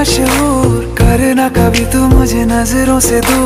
मशहूर करना कभी तू मुझे नज़रों से दूर।